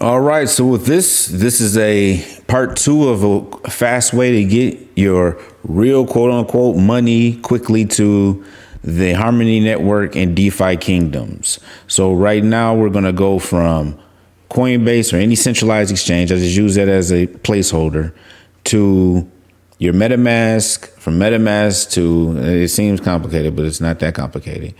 All right, so with this, this is a part two of a fast way to get your real quote unquote money quickly to the Harmony Network and DeFi kingdoms. So right now we're gonna go from Coinbase or any centralized exchange. I just use that as a placeholder to your MetaMask. From MetaMask to it seems complicated, but it's not that complicated.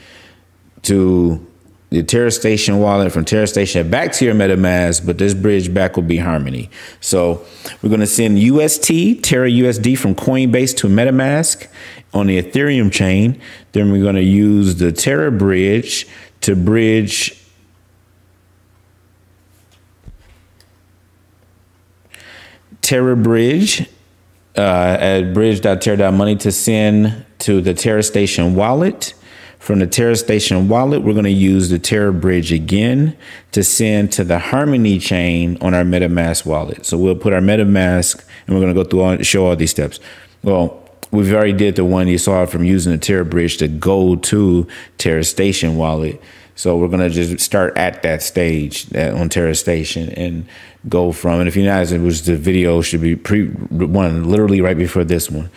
To the Terra Station wallet from Terra Station back to your MetaMask, but this bridge back will be Harmony. So we're going to send UST, Terra USD from Coinbase to MetaMask on the Ethereum chain. Then we're going to use the Terra bridge to bridge Terra Bridge uh, at bridge.terra.money to send to the Terra Station wallet. From the Terra Station wallet, we're going to use the Terra Bridge again to send to the Harmony chain on our MetaMask wallet. So we'll put our MetaMask and we're going to go through all, show all these steps. Well, we've already did the one you saw from using the Terra Bridge to go to Terra Station wallet. So we're gonna just start at that stage on Terra Station and go from. And if you notice, it was the video should be pre one literally right before this one,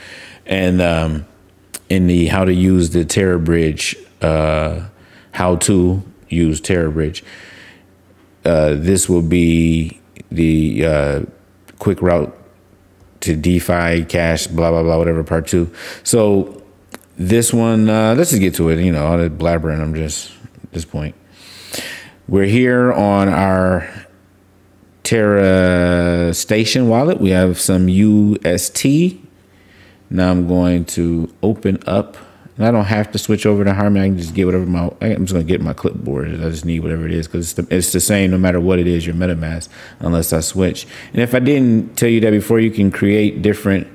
and um, in the how to use the Terra Bridge, uh, how to use Terra Bridge. Uh, this will be the uh, quick route to DeFi, cash, blah blah blah, whatever. Part two. So this one, uh, let's just get to it. You know, all the blabbering. I'm just at this point. We're here on our Terra Station wallet. We have some UST now I'm going to open up. And I don't have to switch over to Harmony. I can just get whatever my, I'm just going to get my clipboard. I just need whatever it is because it's, it's the, same no matter what it is, your MetaMask, unless I switch. And if I didn't tell you that before, you can create different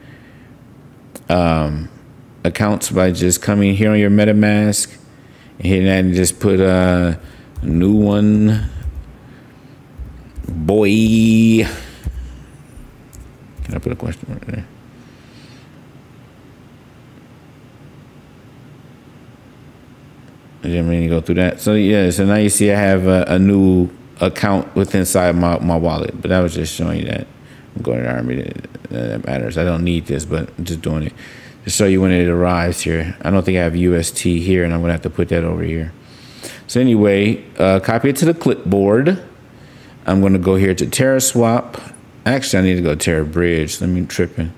um, accounts by just coming here on your MetaMask and hitting that and just put a new one. Boy. Can I put a question mark there? I didn't mean to go through that. So yeah, so now you see I have a, a new account with inside my, my wallet, but I was just showing you that. I'm going to the army. That, that matters. I don't need this, but I'm just doing it to show you when it arrives here. I don't think I have UST here, and I'm gonna have to put that over here. So anyway, uh, copy it to the clipboard. I'm gonna go here to TerraSwap. Actually, I need to go Terra Bridge. Let me tripping.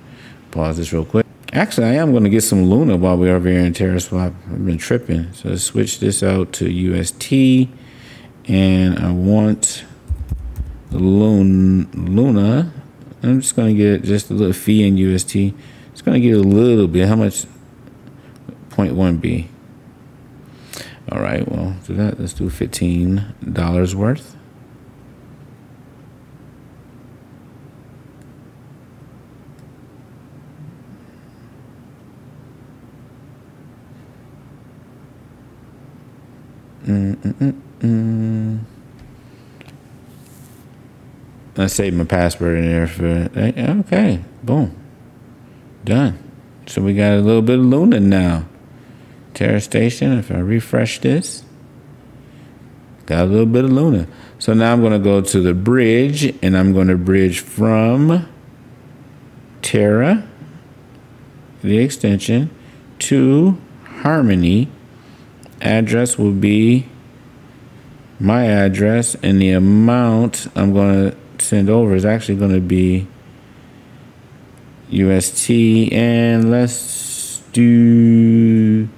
Pause this real quick. Actually, I am going to get some Luna while we're over here in TerraSwap. I've been tripping. So let's switch this out to UST. And I want the Luna. I'm just going to get just a little fee in UST. It's going to get a little bit. How much? 0.1 B. All right, well, do that. Let's do $15 worth. Mm, mm, mm, I saved my password in there for okay, boom, done. So we got a little bit of Luna now. Terra Station. If I refresh this, got a little bit of Luna. So now I'm going to go to the bridge, and I'm going to bridge from Terra, the extension, to Harmony address will be my address and the amount I'm going to send over is actually going to be UST and let's do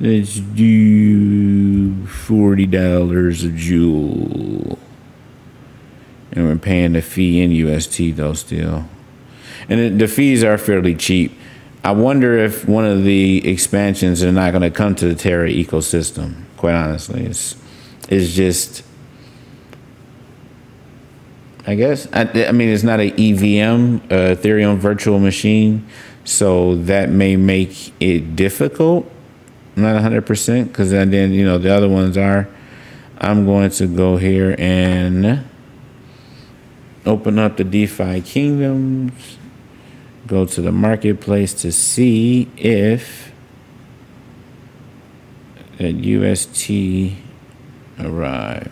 let's do forty dollars a Jewel. And we're paying the fee in UST though still. And the fees are fairly cheap I wonder if one of the expansions are not going to come to the Terra ecosystem. Quite honestly, it's it's just. I guess I, I mean it's not an EVM, uh, Ethereum virtual machine, so that may make it difficult. Not hundred percent, because then you know the other ones are. I'm going to go here and open up the DeFi kingdoms go to the marketplace to see if that UST arrived.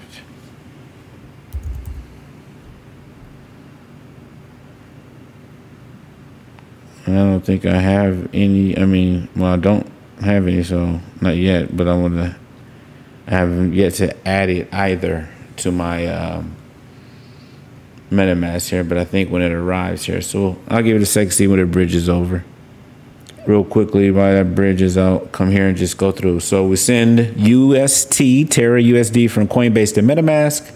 I don't think I have any. I mean, well, I don't have any, so not yet. But I want to. I haven't yet to add it either to my um, MetaMask here, but I think when it arrives here, so I'll give it a second, see when the bridge is over. Real quickly, while that bridge is out, come here and just go through. So we send UST, Terra USD from Coinbase to MetaMask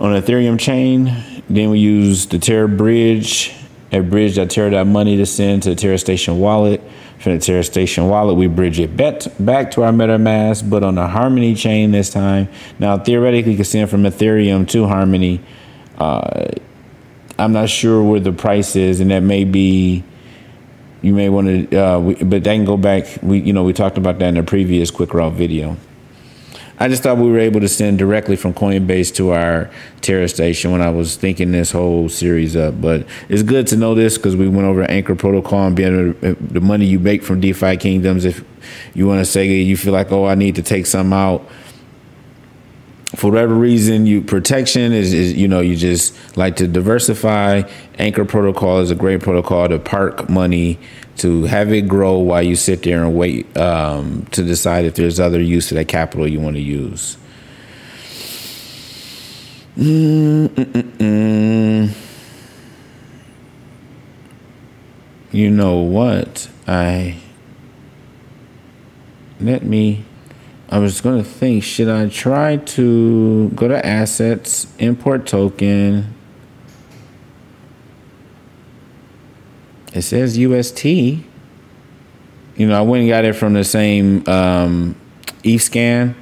on Ethereum chain. Then we use the Terra bridge, a bridge.terra.money to send to the Terra Station wallet. From the Terra Station wallet, we bridge it back, back to our MetaMask, but on the Harmony chain this time. Now, theoretically, you can send from Ethereum to Harmony. Uh, I'm not sure where the price is, and that may be. You may want to, uh, we, but can go back. We, you know, we talked about that in a previous quick route video. I just thought we were able to send directly from Coinbase to our Terra station when I was thinking this whole series up. But it's good to know this because we went over Anchor Protocol and being the money you make from DeFi Kingdoms. If you want to say you feel like, oh, I need to take some out for whatever reason you protection is, is, you know you just like to diversify. Anchor protocol is a great protocol to park money to have it grow while you sit there and wait um, to decide if there's other use of that capital you want to use Mm-mm-mm. you know what? I let me I was going to think, should I try to go to assets, import token? It says UST. You know, I went and got it from the same um, scan,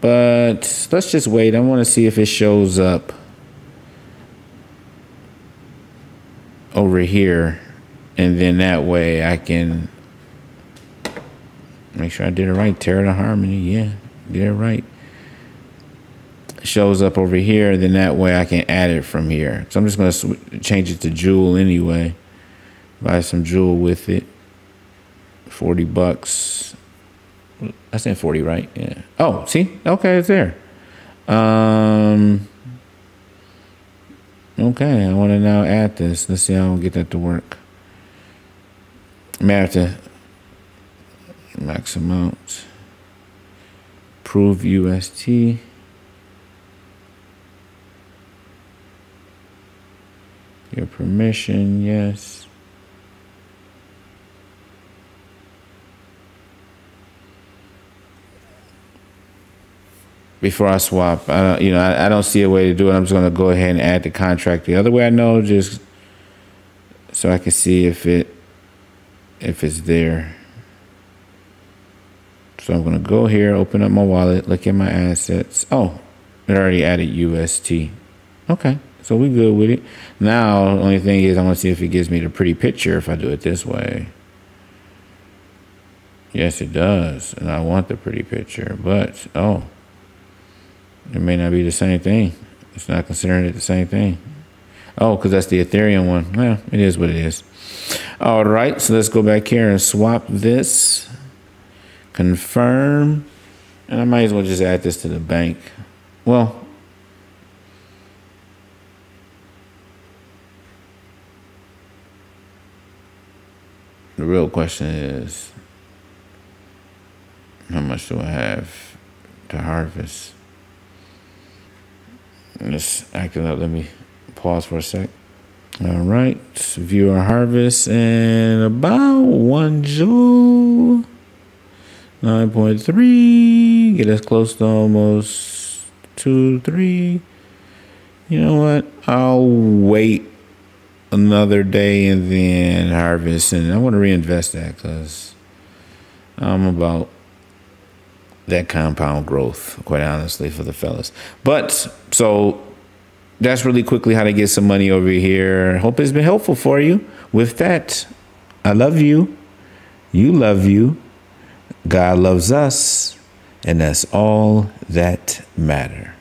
But let's just wait. I want to see if it shows up over here. And then that way I can Make sure I did it right. Terra to Harmony. Yeah, did it right. shows up over here. Then that way I can add it from here. So I'm just going to change it to Jewel anyway. Buy some Jewel with it. 40 bucks. I said 40, right? Yeah. Oh, see? Okay, it's there. Um, okay, I want to now add this. Let's see how I get that to work. I may have to max amount, prove UST, your permission, yes. Before I swap, I don't, you know, I, I don't see a way to do it. I'm just going to go ahead and add the contract the other way I know, just so I can see if it, if it's there. So I'm going to go here, open up my wallet, look at my assets. Oh, it already added UST. Okay, so we good with it. Now, the only thing is I want to see if it gives me the pretty picture if I do it this way. Yes, it does. And I want the pretty picture. But, oh, it may not be the same thing. It's not considering it the same thing. Oh, because that's the Ethereum one. Well, it is what it is. All right, so let's go back here and swap this confirm, and I might as well just add this to the bank. Well, the real question is how much do I have to harvest? Let's acting up. Let me pause for a sec. All right, view our harvest and about one Jewel. 9.3, get us close to almost 2, 3. You know what? I'll wait another day and then harvest. And I want to reinvest that because I'm about that compound growth, quite honestly, for the fellas. But so that's really quickly how to get some money over here. Hope it's been helpful for you. With that, I love you. You love you. God loves us, and that's all that matter.